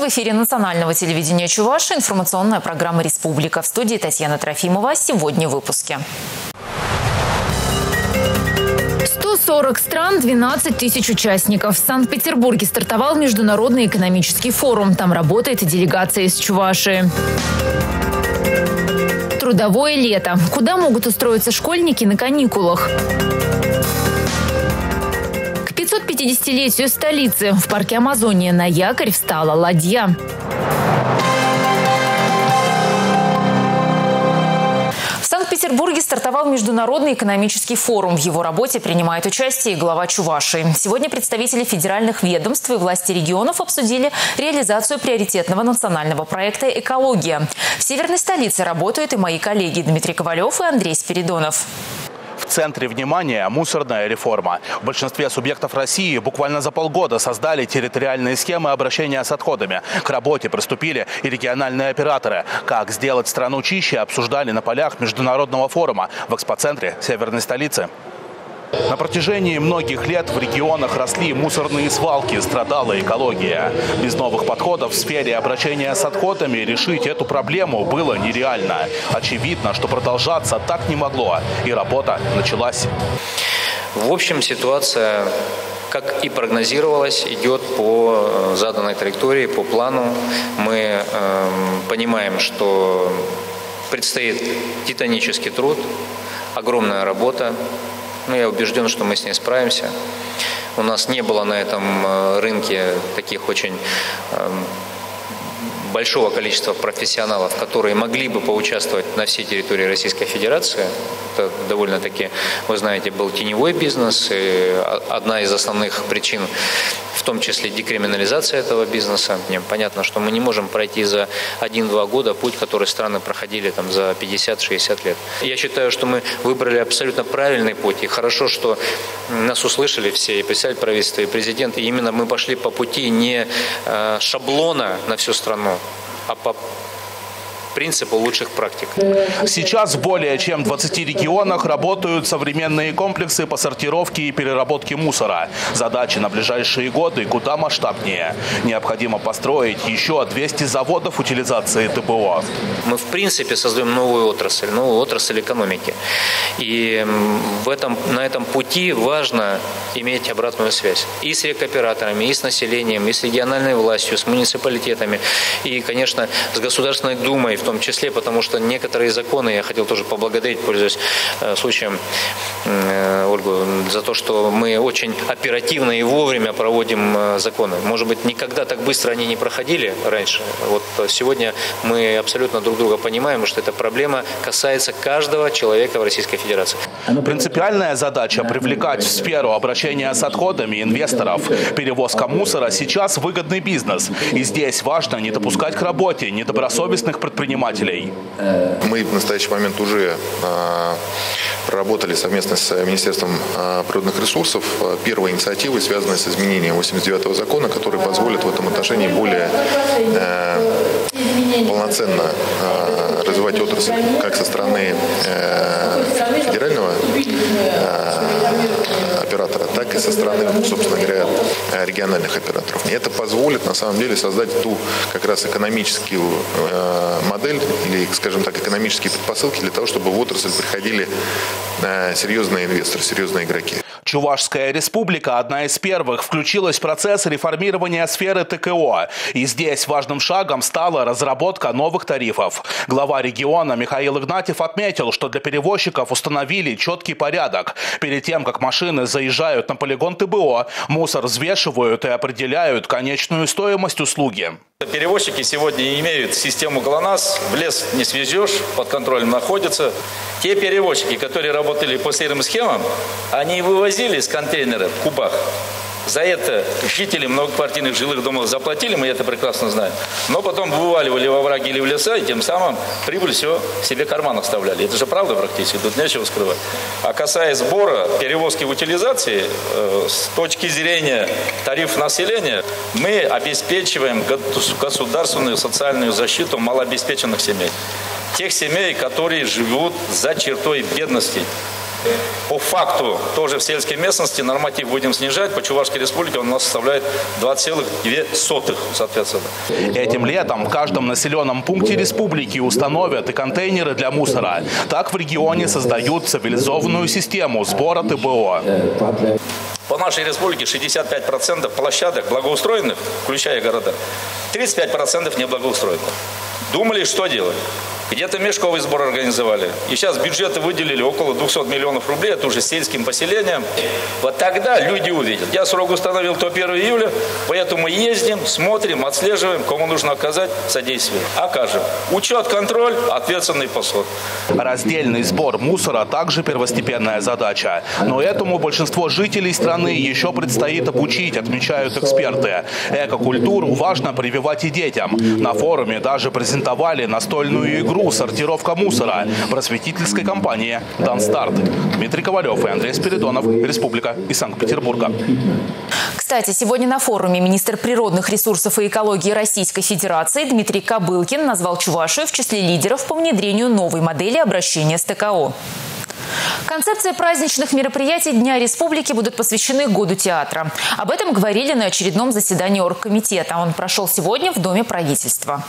в эфире национального телевидения Чуваши информационная программа «Республика». В студии Татьяна Трофимова. Сегодня в выпуске. 140 стран, 12 тысяч участников. В Санкт-Петербурге стартовал Международный экономический форум. Там работает делегация из Чувашии. Трудовое лето. Куда могут устроиться школьники на каникулах? 550-летию столицы в парке Амазония на якорь встала ладья. Санкт-Петербурге стартовал Международный экономический форум. В его работе принимает участие глава Чувашии. Сегодня представители федеральных ведомств и власти регионов обсудили реализацию приоритетного национального проекта «Экология». В северной столице работают и мои коллеги Дмитрий Ковалев и Андрей Спиридонов центре внимания мусорная реформа. В большинстве субъектов России буквально за полгода создали территориальные схемы обращения с отходами. К работе приступили и региональные операторы. Как сделать страну чище, обсуждали на полях международного форума в экспоцентре северной столицы. На протяжении многих лет в регионах росли мусорные свалки, страдала экология. Без новых подходов в сфере обращения с отходами решить эту проблему было нереально. Очевидно, что продолжаться так не могло, и работа началась. В общем, ситуация как и прогнозировалось, идет по э, заданной траектории, по плану. Мы э, понимаем, что предстоит титанический труд, огромная работа. Но ну, я убежден, что мы с ней справимся. У нас не было на этом э, рынке таких очень эм, большого количества профессионалов, которые могли бы поучаствовать на всей территории Российской Федерации. Это довольно-таки, вы знаете, был теневой бизнес. И одна из основных причин в том числе декриминализация этого бизнеса. Понятно, что мы не можем пройти за 1-2 года путь, который страны проходили там, за 50-60 лет. Я считаю, что мы выбрали абсолютно правильный путь. И хорошо, что нас услышали все, и представитель правительства, и президент. И именно мы пошли по пути не э, шаблона на всю страну, а по принципу лучших практик. Сейчас в более чем 20 регионах работают современные комплексы по сортировке и переработке мусора. Задачи на ближайшие годы куда масштабнее. Необходимо построить еще 200 заводов утилизации ТПО. Мы в принципе создаем новую отрасль, новую отрасль экономики. И в этом, на этом пути важно иметь обратную связь и с рекоператорами, и с населением, и с региональной властью, с муниципалитетами, и, конечно, с Государственной Думой, в том числе, потому что некоторые законы, я хотел тоже поблагодарить, пользуясь э, случаем, э, Ольгу, за то, что мы очень оперативно и вовремя проводим э, законы. Может быть, никогда так быстро они не проходили раньше. Вот сегодня мы абсолютно друг друга понимаем, что эта проблема касается каждого человека в Российской Федерации. Принципиальная задача – привлекать в сферу обращения с отходами инвесторов. Перевозка мусора сейчас выгодный бизнес. И здесь важно не допускать к работе недобросовестных предпринимателей предпринимателей. Мы в настоящий момент уже а, проработали совместно с Министерством а, природных ресурсов первые инициативы, связанные с изменением 89-го закона, который позволит в этом отношении более полноценно а, развивать отрасль как со стороны федерального оператора, так и со стороны, собственно говоря, региональных операторов. И это позволит, на самом деле, создать ту как раз экономическую э, модель или, скажем так, экономические предпосылки для того, чтобы в отрасль приходили э, серьезные инвесторы, серьезные игроки. Чувашская республика, одна из первых, включилась в процесс реформирования сферы ТКО. И здесь важным шагом стала разработка новых тарифов. Глава региона Михаил Игнатьев отметил, что для перевозчиков установили четкий порядок. Перед тем, как машины заезжают на полигон ТБО, мусор взвешивают и определяют конечную стоимость услуги. Перевозчики сегодня имеют систему ГЛОНАСС, в лес не свезешь, под контролем находятся. Те перевозчики, которые работали по серым схемам, они вывозили с контейнера в кубах за это жители многоквартирных жилых домов заплатили, мы это прекрасно знаем. Но потом вываливали во враги или в леса, и тем самым прибыль все себе карман оставляли. Это же правда практически, тут нечего скрывать. А касаясь сбора, перевозки в утилизации, э, с точки зрения тариф населения, мы обеспечиваем государственную социальную защиту малообеспеченных семей. Тех семей, которые живут за чертой бедности. По факту тоже в сельской местности норматив будем снижать. По Чувашской республике он у нас составляет 20,2 соответственно. Этим летом в каждом населенном пункте республики установят и контейнеры для мусора. Так в регионе создают цивилизованную систему сбора ТБО. По нашей республике 65% площадок благоустроенных, включая города, 35% неблагоустроенных. Думали, что делать? Где-то мешковый сбор организовали. И сейчас бюджеты выделили около 200 миллионов рублей, это уже сельским поселениям. Вот тогда люди увидят. Я срок установил то 1 июля, поэтому мы ездим, смотрим, отслеживаем, кому нужно оказать содействие. Окажем. Учет, контроль, ответственный подход. Раздельный сбор мусора также первостепенная задача. Но этому большинство жителей страны еще предстоит обучить, отмечают эксперты. Экокультуру важно прививать и детям. На форуме даже презентовали настольную игру ГРУ «Сортировка мусора» просветительской компании «Данстарт». Дмитрий Ковалев и Андрей Спиридонов. Республика из Санкт-Петербурга. Кстати, сегодня на форуме министр природных ресурсов и экологии Российской Федерации Дмитрий Кобылкин назвал Чувашию в числе лидеров по внедрению новой модели обращения с ТКО. Концепция праздничных мероприятий Дня Республики будут посвящены Году театра. Об этом говорили на очередном заседании оргкомитета. Он прошел сегодня в Доме правительства.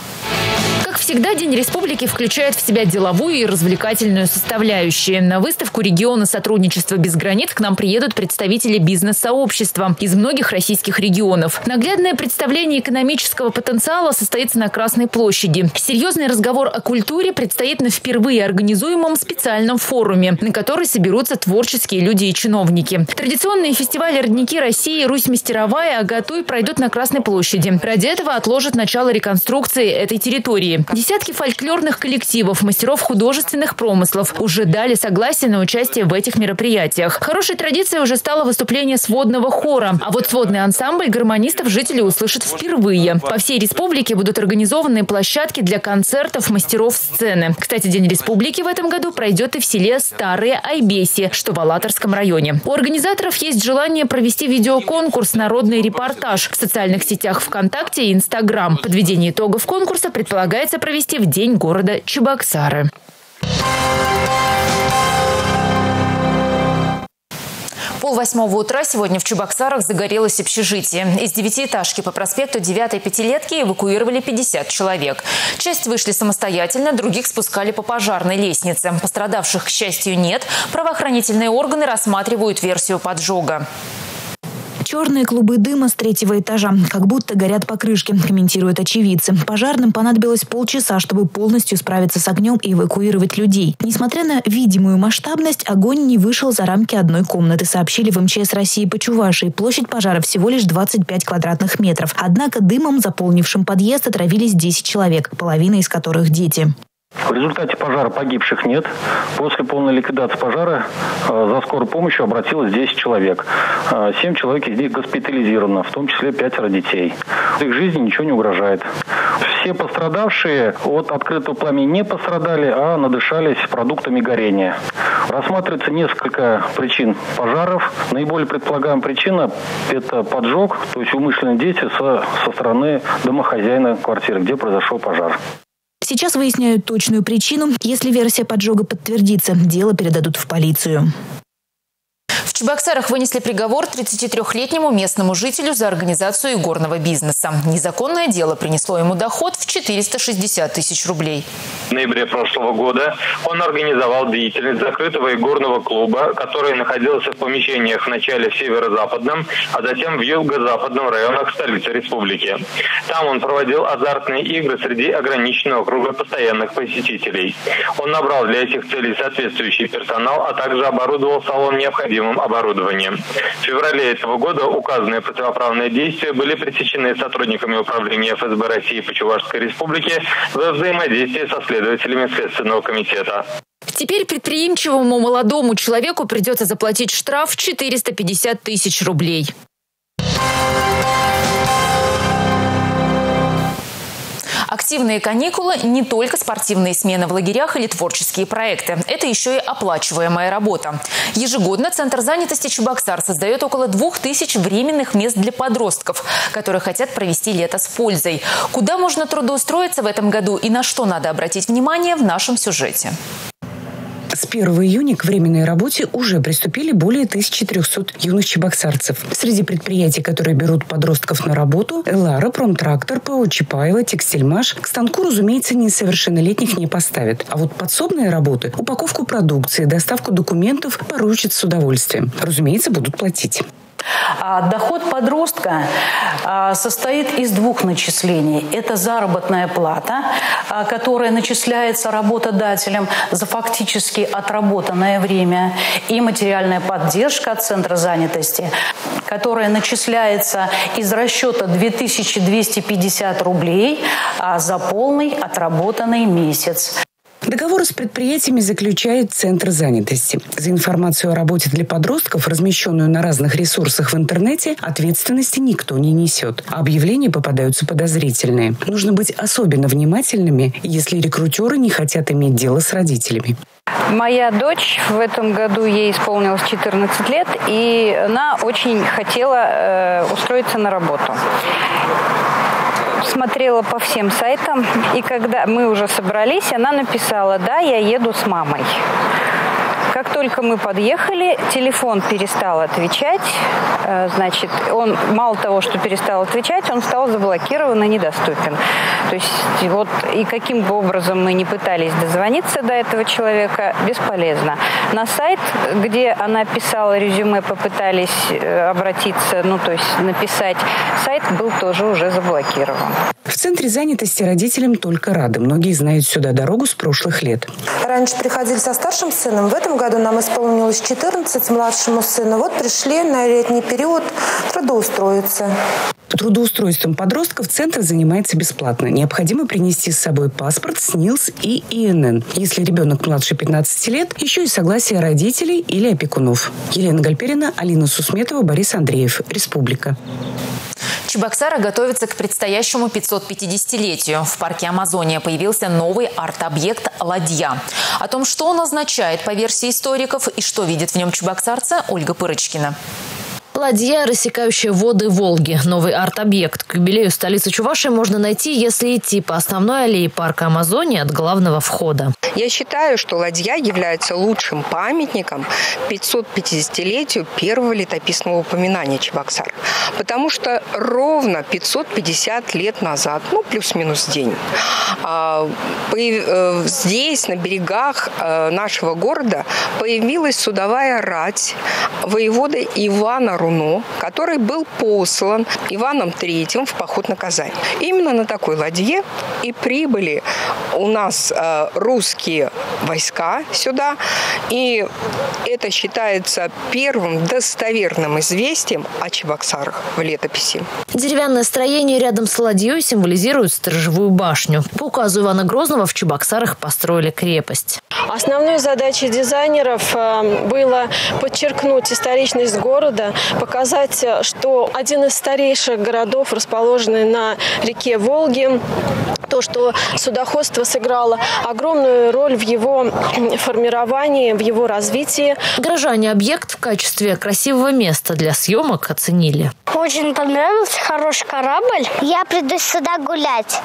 Как всегда, День Республики включает в себя деловую и развлекательную составляющие. На выставку региона сотрудничества без границ к нам приедут представители бизнес-сообщества из многих российских регионов. Наглядное представление экономического потенциала состоится на Красной площади. Серьезный разговор о культуре предстоит на впервые организуемом специальном форуме, на который соберутся творческие люди и чиновники. Традиционные фестивали «Родники России», «Русь мастеровая», «Агатуй» пройдут на Красной площади. Ради этого отложат начало реконструкции этой территории. Десятки фольклорных коллективов, мастеров художественных промыслов уже дали согласие на участие в этих мероприятиях. Хорошей традицией уже стало выступление сводного хора. А вот сводный ансамбль гармонистов жители услышат впервые. По всей республике будут организованы площадки для концертов мастеров сцены. Кстати, День республики в этом году пройдет и в селе Старые Айбеси, что в Алаторском районе. У организаторов есть желание провести видеоконкурс «Народный репортаж» в социальных сетях ВКонтакте и Инстаграм. Подведение итогов конкурса предполагается собирается провести в день города Чебоксары. Пол восьмого утра сегодня в Чебоксарах загорелось общежитие. Из девятиэтажки по проспекту 9 пятилетки эвакуировали 50 человек. Часть вышли самостоятельно, других спускали по пожарной лестнице. Пострадавших, к счастью, нет. Правоохранительные органы рассматривают версию поджога. Черные клубы дыма с третьего этажа, как будто горят покрышки, комментируют очевидцы. Пожарным понадобилось полчаса, чтобы полностью справиться с огнем и эвакуировать людей. Несмотря на видимую масштабность, огонь не вышел за рамки одной комнаты, сообщили в МЧС России по Чувашии. Площадь пожара всего лишь 25 квадратных метров. Однако дымом, заполнившим подъезд, отравились 10 человек, половина из которых дети. В результате пожара погибших нет. После полной ликвидации пожара э, за скорой помощью обратилось 10 человек. Э, 7 человек из них госпитализировано, в том числе пятеро детей. Их жизни ничего не угрожает. Все пострадавшие от открытого пламени не пострадали, а надышались продуктами горения. Рассматривается несколько причин пожаров. Наиболее предполагаемая причина – это поджог, то есть умышленные действия со, со стороны домохозяина квартиры, где произошел пожар. Сейчас выясняют точную причину. Если версия поджога подтвердится, дело передадут в полицию. Чебоксарах вынесли приговор 33-летнему местному жителю за организацию игорного бизнеса. Незаконное дело принесло ему доход в 460 тысяч рублей. В ноябре прошлого года он организовал деятельность закрытого игорного клуба, который находился в помещениях вначале в северо-западном, а затем в юго-западном районах столицы республики. Там он проводил азартные игры среди ограниченного круга постоянных посетителей. Он набрал для этих целей соответствующий персонал, а также оборудовал салон необходимым оборудованием. В феврале этого года указанные противоправные действия были пресечены сотрудниками управления ФСБ России по Чувашской республике во взаимодействии со следователями Следственного комитета. Теперь предприимчивому молодому человеку придется заплатить штраф 450 тысяч рублей. Активные каникулы – не только спортивные смены в лагерях или творческие проекты. Это еще и оплачиваемая работа. Ежегодно Центр занятости Чебоксар создает около двух тысяч временных мест для подростков, которые хотят провести лето с пользой. Куда можно трудоустроиться в этом году и на что надо обратить внимание в нашем сюжете. С 1 июня к временной работе уже приступили более 1300 юных чебоксарцев. Среди предприятий, которые берут подростков на работу, Элара, Промтрактор, ПО Чапаева, Текстильмаш, к станку, разумеется, несовершеннолетних не поставят. А вот подсобные работы, упаковку продукции, доставку документов поручат с удовольствием. Разумеется, будут платить. А доход подростка а, состоит из двух начислений. Это заработная плата, а, которая начисляется работодателем за фактически отработанное время, и материальная поддержка от Центра занятости, которая начисляется из расчета 2250 рублей за полный отработанный месяц. Договоры с предприятиями заключает Центр занятости. За информацию о работе для подростков, размещенную на разных ресурсах в интернете, ответственности никто не несет. Объявления попадаются подозрительные. Нужно быть особенно внимательными, если рекрутеры не хотят иметь дело с родителями. Моя дочь в этом году, ей исполнилось 14 лет, и она очень хотела э, устроиться на работу смотрела по всем сайтам, и когда мы уже собрались, она написала, да, я еду с мамой. Как только мы подъехали, телефон перестал отвечать. Э, значит, он мало того, что перестал отвечать, он стал заблокирован и недоступен. То есть вот и каким бы образом мы не пытались дозвониться до этого человека, бесполезно. На сайт, где она писала резюме, попытались э, обратиться, ну то есть написать, сайт был тоже уже заблокирован. В центре занятости родителям только рады. Многие знают сюда дорогу с прошлых лет. Раньше приходили со старшим сыном. В этом году нам исполнилось 14, младшему сыну. Вот пришли на летний период трудоустроиться. Трудоустройством подростков центр занимается бесплатно. Необходимо принести с собой паспорт, СНИЛС и ИНН. Если ребенок младше 15 лет, еще и согласие родителей или опекунов. Елена Гальперина, Алина Сусметова, Борис Андреев. Республика. Чебоксара готовится к предстоящему 550-летию. В парке Амазония появился новый арт-объект «Ладья». О том, что он означает по версии историков и что видит в нем чебоксарца, Ольга Пырочкина. Ладья, рассекающая воды Волги. Новый арт-объект. К юбилею столицы Чувашии можно найти, если идти по основной аллее парка Амазонии от главного входа. Я считаю, что ладья является лучшим памятником 550-летию первого летописного упоминания Чебоксар. Потому что ровно 550 лет назад, ну, плюс-минус день, а, э, здесь, на берегах э, нашего города, появилась судовая рать воевода Ивана Руно, который был послан Иваном III в поход на Казань. Именно на такой ладье и прибыли у нас э, русские войска сюда. И это считается первым достоверным известием о Чебоксарах в летописи. Деревянное строение рядом с ладьей символизирует сторожевую башню. По указу Ивана Грозного в Чебоксарах построили крепость. Основной задачей дизайнеров э, было подчеркнуть историчность города, показать, что один из старейших городов, расположенный на реке Волги, то, что судоходство сыграло огромную роль в его формировании, в его развитии. Горожане объект в качестве красивого места для съемок оценили. Очень понравился, хороший корабль. Я приду сюда гулять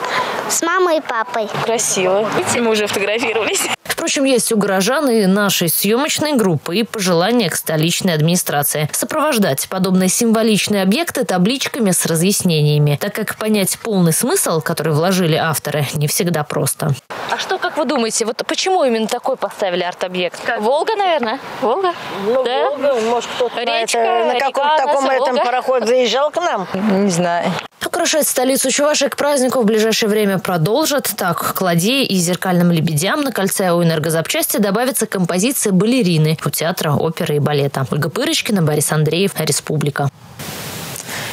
с мамой и папой. Красиво. Мы уже фотографировались. Впрочем, есть у горожан и нашей съемочной группы и пожелания к столичной администрации сопровождать подобные символичные объекты табличками с разъяснениями, так как понять полный смысл, который вложили авторы, не всегда просто. А что, как вы думаете, вот почему именно такой поставили арт-объект? Волга, наверное? Волга? Ну, да? Волга, может, кто-то Речка, на, это, на каком-то таком этом пароход заезжал к нам? Не знаю. Украшать столицу Чувашии к празднику в ближайшее время продолжат. Так, к ладье и зеркальным лебедям на кольце у энергозапчасти добавится композиция балерины у театра, оперы и балета. Ольга Пырочкина, Борис Андреев, Республика.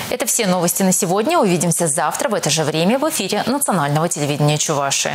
Это все новости на сегодня. Увидимся завтра в это же время в эфире национального телевидения Чувашии.